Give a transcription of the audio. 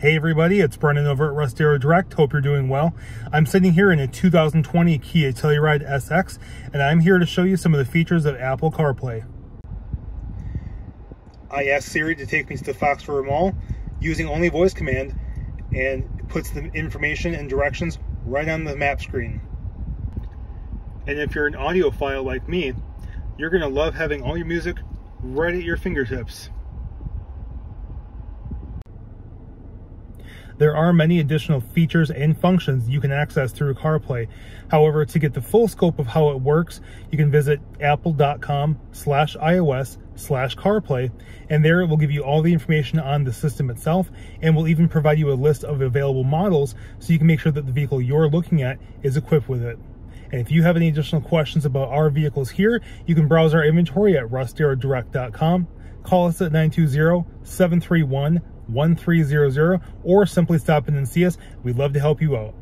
Hey everybody, it's Brennan over at Russ Darrow Direct. Hope you're doing well. I'm sitting here in a 2020 Kia Telluride SX, and I'm here to show you some of the features of Apple CarPlay. I asked Siri to take me to the Fox River Mall using only voice command and puts the information and directions right on the map screen. And if you're an audiophile like me, you're going to love having all your music right at your fingertips. There are many additional features and functions you can access through CarPlay. However, to get the full scope of how it works, you can visit apple.com slash iOS slash CarPlay, and there it will give you all the information on the system itself, and will even provide you a list of available models so you can make sure that the vehicle you're looking at is equipped with it. And if you have any additional questions about our vehicles here, you can browse our inventory at russdarrowdirect.com. Call us at 920 731 1300 or simply stop in and see us. We'd love to help you out.